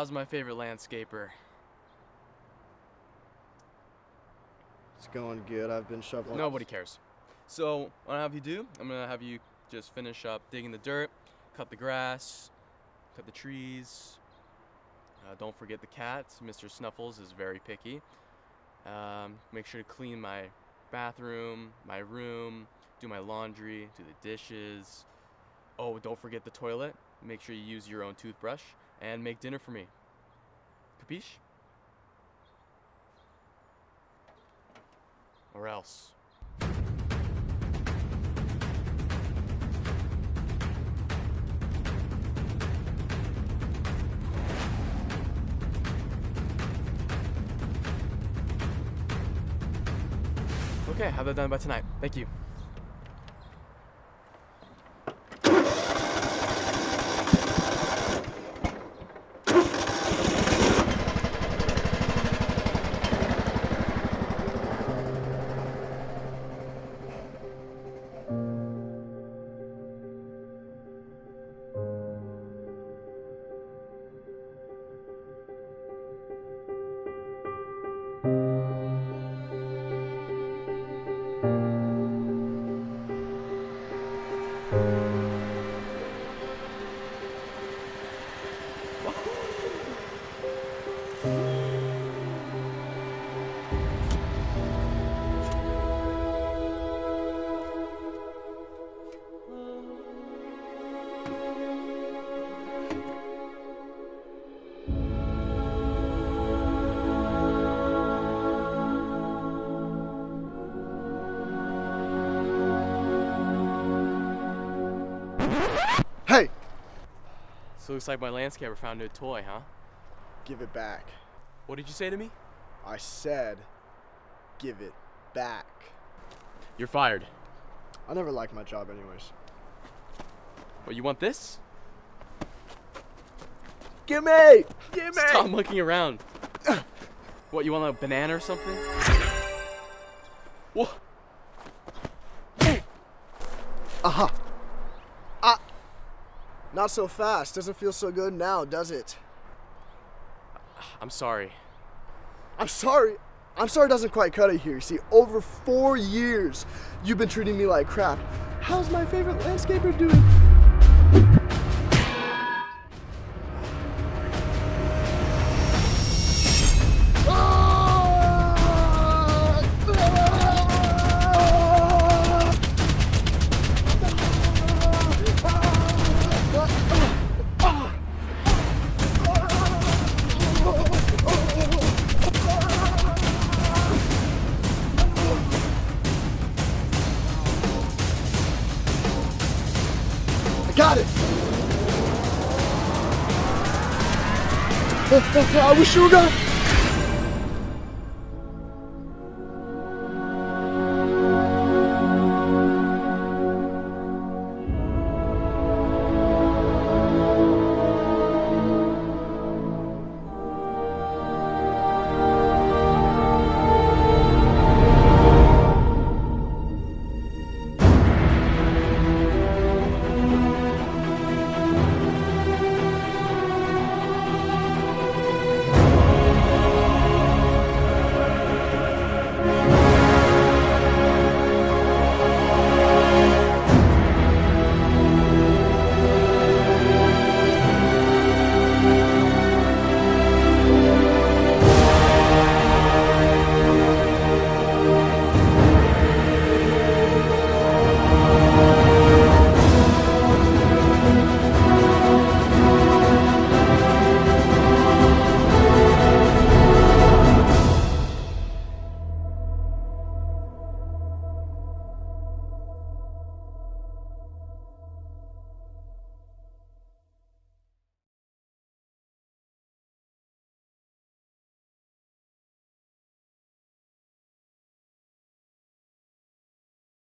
How's my favorite landscaper? It's going good. I've been shoveling. Nobody cares. So, what I have you do, I'm gonna have you just finish up digging the dirt, cut the grass, cut the trees. Uh, don't forget the cat. Mr. Snuffles is very picky. Um, make sure to clean my bathroom, my room, do my laundry, do the dishes. Oh, don't forget the toilet. Make sure you use your own toothbrush and make dinner for me. Capiche? Or else. Okay, have that done by tonight. Thank you. Hey, So looks like my landscaper found a new toy, huh? give it back. What did you say to me? I said, give it back. You're fired. I never liked my job, anyways. What, you want this? Give me! Give me! Stop looking around. what, you want a banana or something? What? Not so fast. Doesn't feel so good now, does it? I'm sorry. I'm sorry. I'm sorry it doesn't quite cut it here. See, over four years, you've been treating me like crap. How's my favorite landscaper doing? I got it! I wish you were gone.